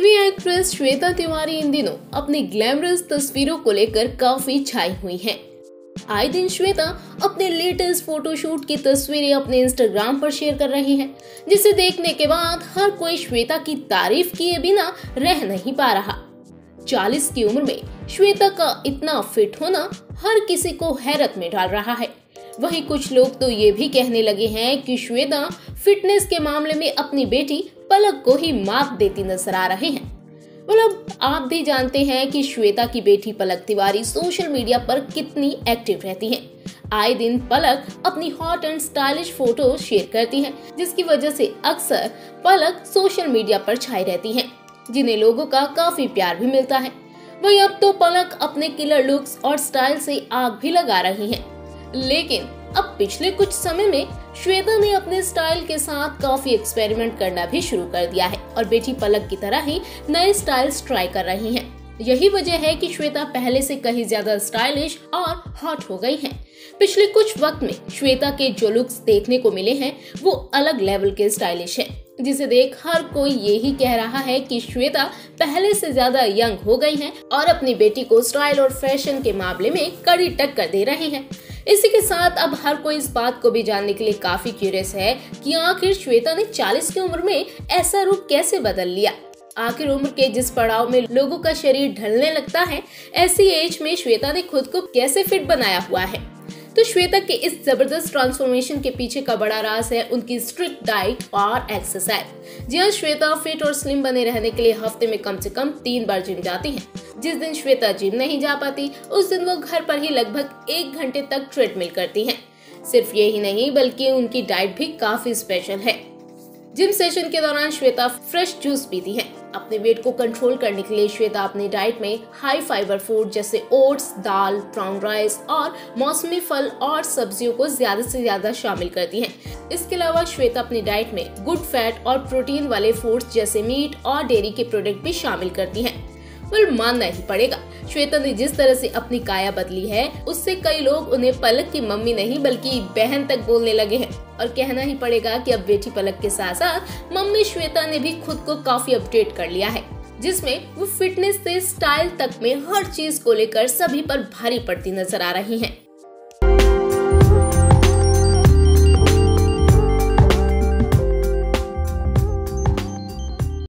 TV actress Shweta Tiwari इन दिनों अपनी ग्लैमरस तस्वीरों को लेकर काफ़ी छाई हुई हैं। आए दिन श्वेता अपने लेटेस्ट फोटोशूट की तस्वीरें अपने इंस्टाग्राम पर शेयर कर रही हैं, जिसे देखने के बाद हर कोई श्वेता की तारीफ़ किए बिना रह नहीं पा रहा 40 की उम्र में श्वेता का इतना फिट होना हर किसी को हैरत में डाल रहा है वहीं कुछ लोग तो ये भी कहने लगे हैं कि श्वेता फिटनेस के मामले में अपनी बेटी पलक को ही मात देती नज़र आ रहे हैं। मतलब आप भी जानते हैं कि श्वेता की बेटी पलक तिवारी सोशल मीडिया पर कितनी एक्टिव रहती है। आए दिन पलक अपनी hot and stylish photo share करती है जिसकी वजह से अक्सर पलक सोशल मीडिया पर छाई रहती हैं, जिन्हें लोगों का काफ़ी प्यार भी मिलता है। वही अब तो पलक अपने किलर लुक्स और स्टाइल से आग भी लगा रही हैं। लेकिन अब पिछले कुछ समय में श्वेता ने अपने स्टाइल के साथ काफ़ी एक्सपेरिमेंट करना भी शुरू कर दिया है और बेटी पलक की तरह ही नए स्टाइल्स ट्राई कर रही हैं। यही वजह है कि श्वेता पहले से कहीं ज़्यादा स्टाइलिश और हॉट हो गई हैं। पिछले कुछ वक्त में श्वेता के जो लुक्स देखने को मिले हैं वो अलग लेवल के स्टाइलिश हैं, जिसे देख हर कोई यही कह रहा है कि श्वेता पहले से ज़्यादा यंग हो गई हैं और अपनी बेटी को स्टाइल और फ़ैशन के मामले में कड़ी टक्कर दे रही हैं। इसी के साथ अब हर कोई इस बात को भी जानने के लिए काफ़ी क्यूरियस है कि आखिर श्वेता ने 40 की उम्र में ऐसा रूप कैसे बदल लिया? आखिर उम्र के जिस पड़ाव में लोगों का शरीर ढलने लगता है, ऐसी एज में श्वेता ने खुद को कैसे फिट बनाया हुआ है? तो श्वेता के इस ज़बरदस्त ट्रांसफॉर्मेशन के पीछे का बड़ा राज है उनकी स्ट्रिक्ट डाइट और एक्सरसाइज जी हाँ श्वेता फिट और स्लिम बने रहने के लिए हफ़्ते में कम से कम तीन बार जिम जाती हैं। जिस दिन श्वेता जिम नहीं जा पाती, उस दिन वो घर पर ही लगभग एक घंटे तक ट्रेडमिल करती हैं। सिर्फ़ यही नहीं, बल्कि उनकी डाइट भी काफ़ी स्पेशल है। जिम सेशन के दौरान श्वेता फ्रेश जूस पीती है। अपने वेट को कंट्रोल करने के लिए श्वेता अपनी डाइट में हाई फाइबर फ़ूड जैसे ओट्स दाल ब्राउन राइस और मौसमी फल और सब्जियों को ज़्यादा से ज़्यादा शामिल करती हैं। इसके अलावा श्वेता अपनी डाइट में गुड फैट और प्रोटीन वाले फूड्स जैसे मीट और डेयरी के प्रोडक्ट भी शामिल करती है। पर मानना ही पड़ेगा श्वेता ने जिस तरह से अपनी काया बदली है, उससे कई लोग उन्हें पलक की मम्मी नहीं, बल्कि बहन तक बोलने लगे हैं और कहना ही पड़ेगा कि अब बेटी पलक के साथ साथ मम्मी श्वेता ने भी खुद को काफ़ी अपडेट कर लिया है, जिसमें वो फिटनेस से स्टाइल तक में हर चीज़ को लेकर सभी पर भारी पड़ती नज़र आ रही हैं।